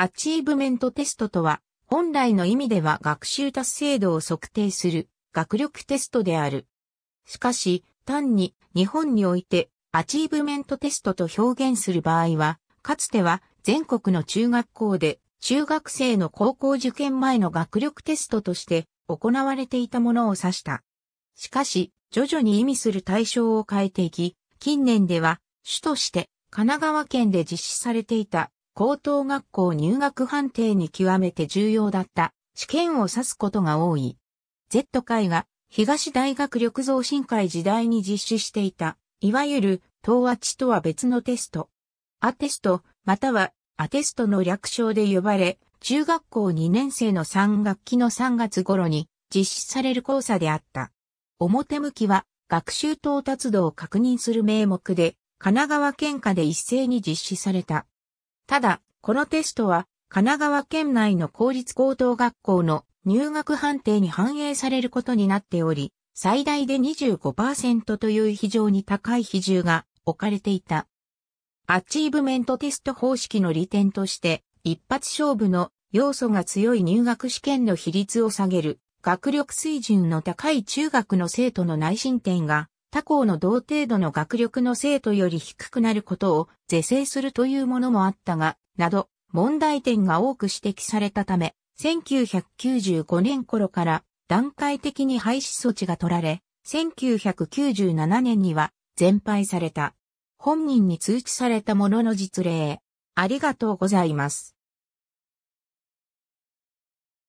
アチーブメントテストとは、本来の意味では学習達成度を測定する学力テストである。しかし、単に日本においてアチーブメントテストと表現する場合は、かつては全国の中学校で中学生の高校受験前の学力テストとして行われていたものを指した。しかし、徐々に意味する対象を変えていき、近年では主として神奈川県で実施されていた高等学校入学判定に極めて重要だった試験を指すことが多い。Z 会が東大学力増進会時代に実施していた、いわゆる東アチとは別のテスト。アテスト、またはアテストの略称で呼ばれ、中学校2年生の3学期の3月頃に実施される講座であった。表向きは学習到達度を確認する名目で、神奈川県下で一斉に実施された。ただ、このテストは神奈川県内の公立高等学校の入学判定に反映されることになっており、最大で25%という非常に高い比重が置かれていた。アチーブメントテスト方式の利点として、一発勝負の要素が強い入学試験の比率を下げる、学力水準の高い中学の生徒の内申点が、他校の同程度の学力の生徒より低くなることを是正するというものもあったが、など、問題点が多く指摘されたため、1995年頃から段階的に廃止措置が取られ、1997年には全廃された。本人に通知されたものの実例。ありがとうございます。